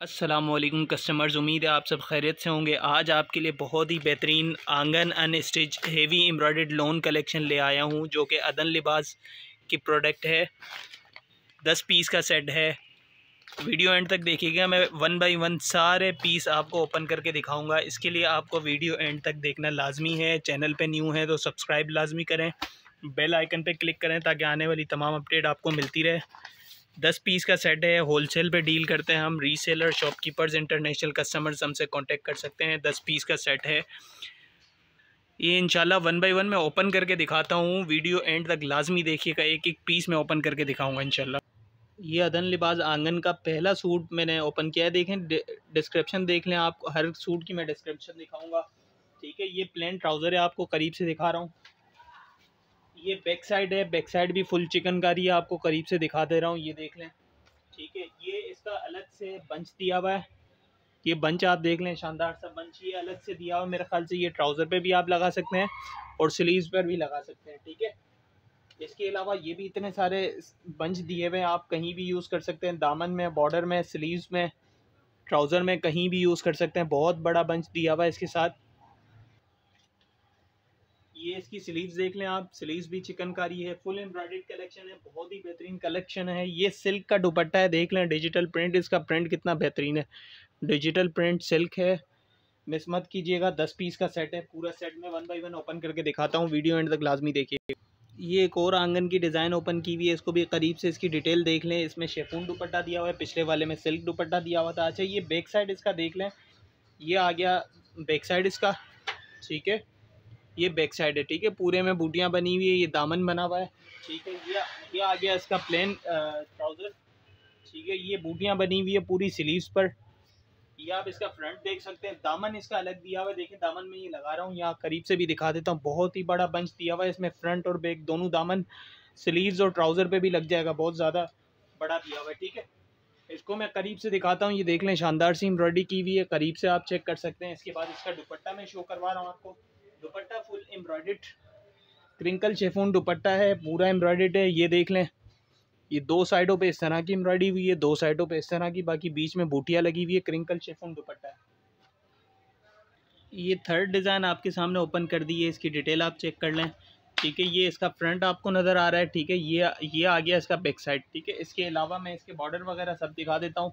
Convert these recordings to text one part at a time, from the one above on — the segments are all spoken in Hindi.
असलम कस्टमर्स उम्मीद है आप सब खैरियत से होंगे। आज आपके लिए बहुत ही बेहतरीन आँगन unstitch heavy embroidered lawn collection ले आया हूँ, जो कि अदन लिबास की प्रोडक्ट है। दस पीस का सेट है। वीडियो एंड तक देखिएगा, मैं वन बाय वन सारे पीस आपको ओपन करके दिखाऊँगा। इसके लिए आपको वीडियो एंड तक देखना लाजमी है। चैनल पे न्यू है तो सब्सक्राइब लाजमी करें। बेल आइकन पे क्लिक करें ताकि आने वाली तमाम अपडेट आपको मिलती रहे। दस पीस का सेट है होलसेल पे डील करते हैं हम रीसेलर शॉपकीपर्स इंटरनेशनल कस्टमर्स हमसे कांटेक्ट कर सकते हैं, दस पीस का सेट है। ये इंशाल्लाह वन बाय वन मैं ओपन करके दिखाता हूँ वीडियो एंड तक लाजमी देखिएगा, एक एक पीस मैं ओपन करके दिखाऊँगा इंशाल्लाह। ये अदन लिबास आँगन का पहला सूट मैंने ओपन किया है, देखें डिस्क्रिप्शन देख लें आप, हर सूट की मैं डिस्क्रिप्शन दिखाऊँगा। ठीक है, ये प्लेन ट्राउज़र है, आपको करीब से दिखा रहा हूँ। ये बैक साइड है बैक साइड भी फुल चिकनकारी है, आपको करीब से दिखा दे रहा हूँ, ये देख लें। ठीक है, ये इसका अलग से बंच दिया हुआ है। ये बंच आप देख लें, शानदार सा बंच ये अलग से दिया हुआ है, मेरे ख्याल से ये ट्राउज़र पे भी आप लगा सकते हैं और स्लीव्स पर भी लगा सकते हैं, ठीक है। इसके अलावा ये भी इतने सारे बंच दिए हुए हैं, आप कहीं भी यूज़ कर सकते हैं, दामन में बॉर्डर में स्लीव्स में ट्राउज़र में कहीं भी यूज़ कर सकते हैं, बहुत बड़ा बंच दिया हुआ है इसके साथ। ये इसकी स्लीव्स देख लें आप। स्लीव्स भी चिकनकारी है फुल एम्ब्रॉयड कलेक्शन है, बहुत ही बेहतरीन कलेक्शन है। ये सिल्क का दुपट्टा है, देख लें डिजिटल प्रिंट इसका प्रिंट कितना बेहतरीन है। डिजिटल प्रिंट सिल्क है। मिस मत कीजिएगा, दस पीस का सेट है, पूरा सेट में वन बाई वन ओपन करके दिखाता हूँ वीडियो एंड तक लाजमी देखिए। ये एक और आँगन की डिज़ाइन ओपन की हुई है, इसको भी करीब से इसकी डिटेल देख लें। इसमें शेफून दुपट्टा दिया हुआ है, पिछले वाले में सिल्क दुपट्टा दिया हुआ था। अच्छा ये बैक साइड इसका देख लें। ये आ गया बैक साइड इसका, ठीक है। ये बैक साइड है, ठीक है? पूरे में बूटियाँ बनी हुई है, ये दामन बना हुआ है। ठीक है, ये ये आ गया इसका प्लेन ट्राउज़र ठीक है, ये बूटियाँ बनी हुई है पूरी स्लीव्स पर। ये आप इसका फ्रंट देख सकते हैं। दामन इसका अलग दिया हुआ है। देखिए, दामन में ये लगा रहा हूँ, यहाँ करीब से भी दिखा देता हूँ। बहुत ही बड़ा बंच दिया हुआ है इसमें फ्रंट और बैक दोनों दामन। स्लीव्स और ट्राउज़र पे भी लग जाएगा, बहुत ज़्यादा बड़ा दिया हुआ है, ठीक है? इसको मैं करीब से दिखाता हूँ। ये देख लें, शानदार सी एम्ब्रॉयडरी की हुई है। करीब से आप चेक कर सकते हैं। इसके बाद इसका दुपट्टा मैं शो करवा रहा हूँ आपको। Dupatta full embroidered crinkle chiffon dupatta है, पूरा एम्ब्रॉयड है, ये देख लें। ये दो साइडों पे इस तरह की एम्ब्रॉयडरी हुई है, दो साइडों पे इस तरह की, बाकी बीच में बूटियाँ लगी हुई है क्रिंकल शेफोन दुपट्टा है। ये थर्ड डिज़ाइन आपके सामने ओपन कर दी है, इसकी डिटेल आप चेक कर लें। ठीक है, ये इसका फ्रंट आपको नज़र आ रहा है, ठीक है, ये ये आ गया इसका बैक साइड ठीक है। इसके अलावा मैं इसके बॉर्डर वगैरह सब दिखा देता हूँ।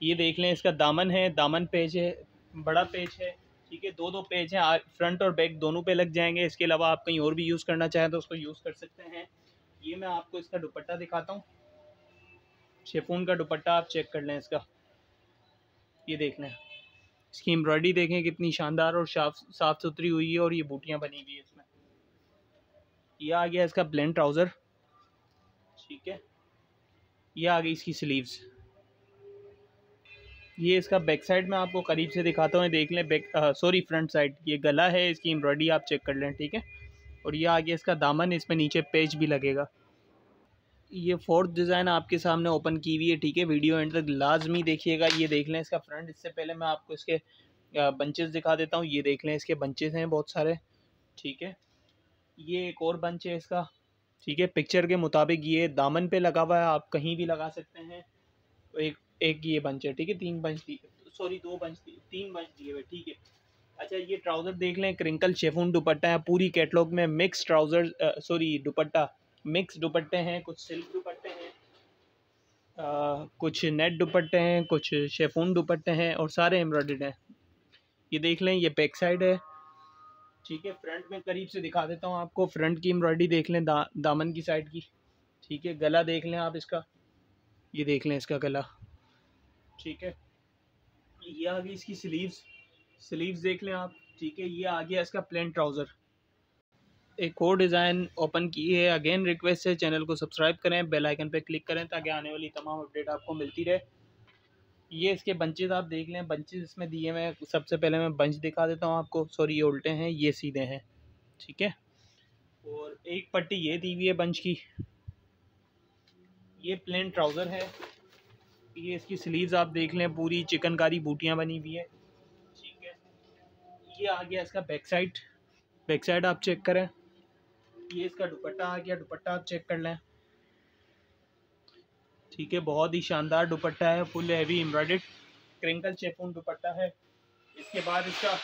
ये देख लें, इसका दामन है, दामन पेज है, बड़ा पेज है ठीक है दो दो पेज हैं फ्रंट और बैक दोनों पे लग जाएँगे। इसके अलावा आप कहीं और भी यूज़ करना चाहें तो उसको यूज़ कर सकते हैं। ये मैं आपको इसका दुपट्टा दिखाता हूँ। शेफून का दुपट्टा आप चेक कर लें इसका। ये देख लें। इसकी एम्ब्रॉयडरी देखें कितनी शानदार और साफ़, साफ़ सुथरी हुई है और ये बूटियाँ बनी हुई है इसमें। ये आ गया इसका ब्लेंड ट्राउज़र ठीक है। ये आ गई इसकी स्लीव्स ये इसका बैक साइड में आपको करीब से दिखाता हूँ देख लें बैक सॉरी फ्रंट साइड ये गला है, इसकी एम्ब्रॉयडरी आप चेक कर लें, ठीक है? और ये आगे इसका दामन, इसमें नीचे पेज भी लगेगा। ये फोर्थ डिज़ाइन आपके सामने ओपन की हुई है, ठीक है? वीडियो एंड तक लाजमी देखिएगा। ये देख लें इसका फ्रंट इससे पहले मैं आपको इसके बंचेस दिखा देता हूँ। ये देख लें इसके बंचेस हैं बहुत सारे, ठीक है? ये एक और बंच है इसका, ठीक है? पिक्चर के मुताबिक ये दामन पे लगा हुआ है, आप कहीं भी लगा सकते हैं। एक एक ये बंच है ठीक है? तीन बंच दिए सॉरी दो बंच दिए तीन बंच दिए हुए ठीक है? अच्छा ये ट्राउज़र देख लें क्रिंकल शेफून दुपट्टा है पूरी कैटलॉग में mix trouser sorry dupatta mix दुपट्टे हैं कुछ सिल्क दुपट्टे हैं कुछ नेट दुपट्टे हैं कुछ शेफून दुपट्टे हैं और सारे एम्ब्रॉयड हैं। ये देख लें ये बैक साइड है ठीक है? फ्रंट में करीब से दिखा देता हूँ आपको फ्रंट की एम्ब्रॉयडरी देख लें दा, दामन की साइड की ठीक है? गला देख लें आप इसका ये देख लें इसका गला। ठीक है? ये आ गई इसकी स्लीव्स स्लीव्स देख लें आप, ठीक है? ये आ गया इसका प्लेन ट्राउज़र एक और डिज़ाइन ओपन की है। अगेन रिक्वेस्ट है चैनल को सब्सक्राइब करें बेल आइकन पे क्लिक करें ताकि आने वाली तमाम अपडेट आपको मिलती रहे। ये इसके बंचेज आप देख लें। बंचेज इसमें दिए मैं सबसे पहले मैं बंच दिखा देता हूँ आपको। सॉरी ये उल्टे हैं, ये सीधे हैं। ठीक है? और एक पट्टी ये दी हुई है बंच की। ये प्लेन ट्राउज़र है। ये इसकी स्लीव्स आप देख लें, पूरी चिकनकारी बूटियाँ बनी हुई है। ठीक है। ये आ गया इसका बैक साइड बैक साइड आप चेक करें। ये इसका दुपट्टा आ गया, दुपट्टा आप चेक कर लें। ठीक है, बहुत ही शानदार दुपट्टा है full heavy embroidered crinkle chiffon dupatta है। इसके बाद इसका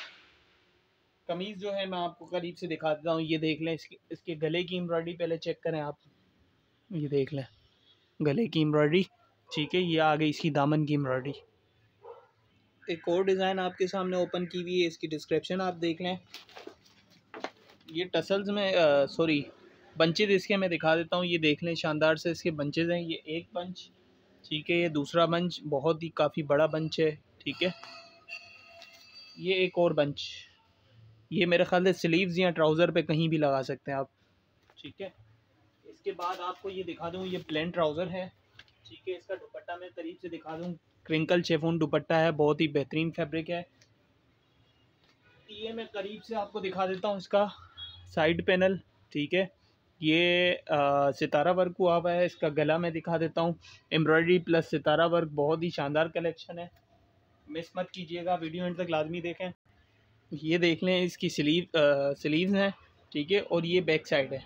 कमीज़ जो है, मैं आपको करीब से दिखा देता हूँ। ये देख लें, इसके इसके गले की एम्ब्रॉयडरी पहले चेक करें आप। ये देख लें, गले की एम्ब्रॉयडरी ठीक है, ये आ गई इसकी दामन की एम्ब्रॉयडरी एक और डिज़ाइन आपके सामने ओपन की हुई है, इसकी डिस्क्रिप्शन आप देख लें। ये टसल्स में सॉरी बंचेज इसके मैं दिखा देता हूँ, ये देख लें शानदार से इसके बंचेज हैं। ये एक बंच ठीक है, ये दूसरा बंच बहुत ही काफ़ी बड़ा बंच है, ठीक है। ये एक और बंच ये मेरे ख्याल से स्लीव्स या ट्राउज़र पे कहीं भी लगा सकते हैं आप, ठीक है। इसके बाद आपको ये दिखा दूँ, ये प्लेन ट्राउज़र है। ठीक है इसका दुपट्टा मैं करीब से दिखा दूँ। क्रिंकल शेफोन दुपट्टा है बहुत ही बेहतरीन फैब्रिक है। ये मैं करीब से आपको दिखा देता हूँ इसका साइड पैनल ठीक है। ये आ, सितारा वर्क हुआ हुआ है इसका गला मैं दिखा देता हूँ। एम्ब्रॉयडरी प्लस सितारा वर्क बहुत ही शानदार कलेक्शन है। मिस मत कीजिएगा वीडियो एंड तक लाजमी देखें। ये देख लें इसकी स्लीव स्लीव्स हैं ठीक है और ये बैक साइड है।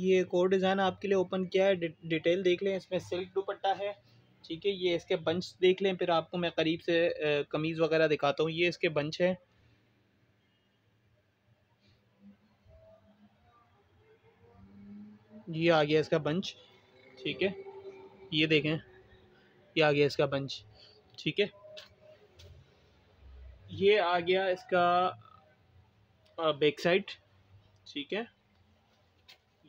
ये और डिज़ाइन आपके लिए ओपन किया है डिटेल देख लें, इसमें सिल्क दुपट्टा है, ठीक है, ये इसके बंच देख लें, फिर आपको मैं करीब से कमीज़ वगैरह दिखाता हूँ, ये इसके बंच है। ये आ गया इसका बंच, ठीक है, ये देखें, ये आ गया इसका बंच, ठीक है। ये आ गया इसका बैक साइड ठीक है।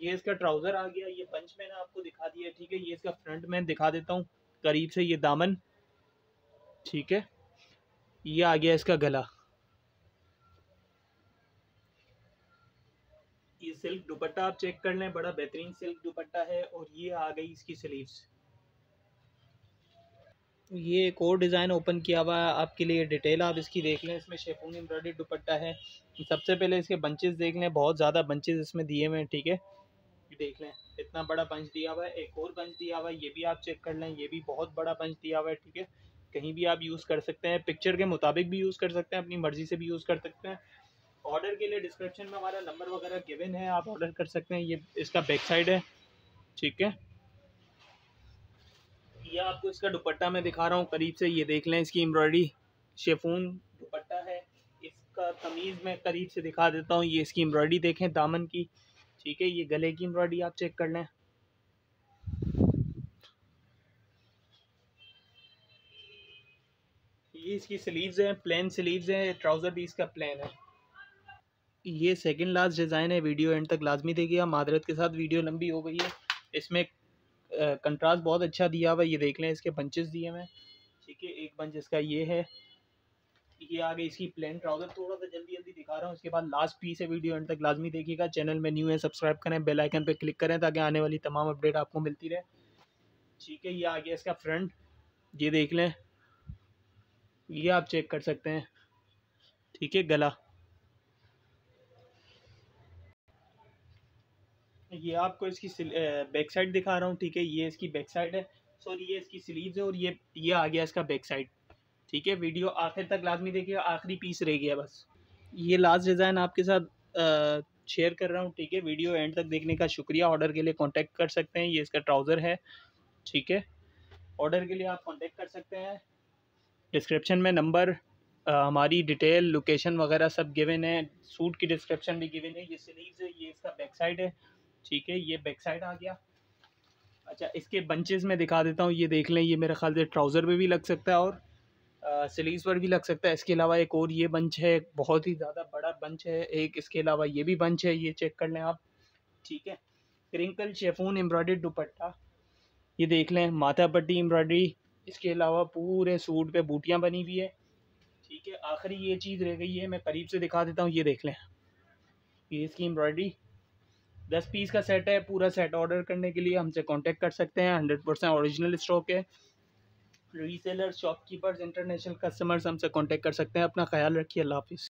ये इसका ट्राउज़र आ गया, ये पंच मैंने आपको दिखा दिया, ठीक है? ये इसका फ्रंट में दिखा देता हूँ, करीब से ये दामन, ठीक है? ये आ गया इसका गला। ये सिल्क दुपट्टा आप चेक कर लें, बड़ा बेहतरीन सिल्क दुपट्टा है और ये आ गई इसकी स्लीव्स ये एक और डिज़ाइन ओपन किया हुआ है, आपके लिए डिटेल आप इसकी देख लें, इसमें शेफून एम्ब्रॉयडरी दुपट्टा है। सबसे पहले इसके बंचेस देख लें, बहुत ज़्यादा बंचेस इसमें दिए हुए हैं, ठीक है? देख लें, इतना बड़ा पंच दिया हुआ है, एक और पंच दिया हुआ है, ये भी आप चेक कर लें, ये भी बहुत बड़ा पंच दिया हुआ है, ठीक है? कहीं भी आप यूज़ कर सकते हैं पिक्चर के मुताबिक भी यूज़ कर सकते हैं, अपनी मर्ज़ी से भी यूज़ कर सकते हैं। ऑर्डर के लिए डिस्क्रिप्शन में हमारा नंबर वगैरह गिवन है, आप ऑर्डर कर सकते हैं, ये इसका बैक साइड है, ठीक है? ये आपको इसका दुपट्टा मैं दिखा रहा हूँ, करीब से ये देख लें इसकी एम्ब्रॉयडरी शेफून दुपट्टा है, इसका कमीज़ मैं करीब से दिखा देता हूँ, ये इसकी एम्ब्रॉयडरी देखें, दामन की। ठीक है, ये गले की एम्ब्रॉयडरी आप चेक कर लें। ये इसकी स्लीव्स हैं प्लेन स्लीव्स हैं ट्राउज़र भी इसका प्लेन है। ये सेकंड लास्ट डिज़ाइन है वीडियो एंड तक लाजमी देखिएगा मादरत के साथ वीडियो लंबी हो गई है। इसमें कंट्रास्ट बहुत अच्छा दिया हुआ है, ये देख लें, इसके बंचेस दिए हुए ठीक है, एक बंच इसका ये है। ये आ गई इसकी प्लेन ट्राउज़र थोड़ा सा जल्दी जल्दी दिखा रहा हूँ। उसके बाद लास्ट पीस है वीडियो एंड तक, लाजमी देखिएगा। चैनल में न्यू है सब्सक्राइब करें बेल आइकन पे क्लिक करें ताकि आने वाली तमाम अपडेट आपको मिलती रहे। ठीक है, ये आ गया इसका फ्रंट ये देख लें। ये आप चेक कर सकते हैं। ठीक है, गला। ये आपको इसकी बैक साइड दिखा रहा हूँ। ठीक है, ये इसकी बैक साइड है। सॉरी ये इसकी स्लीव्स है और ये ये आ गया इसका बैक साइड ठीक है, वीडियो आखिर तक लाजमी देखिए, आखिरी पीस रह गया बस। ये लास्ट डिज़ाइन आपके साथ शेयर कर रहा हूँ, ठीक है, वीडियो एंड तक देखने का शुक्रिया। ऑर्डर के लिए कांटेक्ट कर सकते हैं, ये इसका ट्राउज़र है, ठीक है। ऑर्डर के लिए आप कांटेक्ट कर सकते हैं। डिस्क्रिप्शन में नंबर हमारी डिटेल लोकेशन वगैरह सब गिवन है। सूट की डिस्क्रिप्शन भी गिवन है। ये स्लीव्स है, ये इसका बैक साइड है, ठीक है, ये बैक साइड आ गया। अच्छा इसके बंचेस में दिखा देता हूँ, ये देख लें, ये मेरे ख्याल से ट्राउज़र पे भी लग सकता है और स्लीव्स पर भी लग सकता है। इसके अलावा एक और ये बंच है बहुत ही ज़्यादा बड़ा बंच है। एक इसके अलावा ये भी बंच है, ये चेक कर लें आप। ठीक है। Crinkle chiffon embroidery dupatta. ये देख लें, माथा पट्टी एम्ब्रॉयडरी इसके अलावा पूरे सूट पे बूटियाँ बनी हुई है। ठीक है, आखिरी ये चीज़ रह गई है, मैं करीब से दिखा देता हूँ, ये देख लें। ये इसकी एम्ब्रॉयडरी दस पीस का सेट है, पूरा सेट ऑर्डर करने के लिए हमसे कांटेक्ट कर सकते हैं। हंड्रेड परसेंट ओरिजिनल स्टॉक है। रीसेलर शॉपकीपर्स इंटरनेशनल कस्टमर्स हमसे कॉन्टेक्ट कर सकते हैं। अपना ख्याल रखिए। अल्लाह हाफिज़।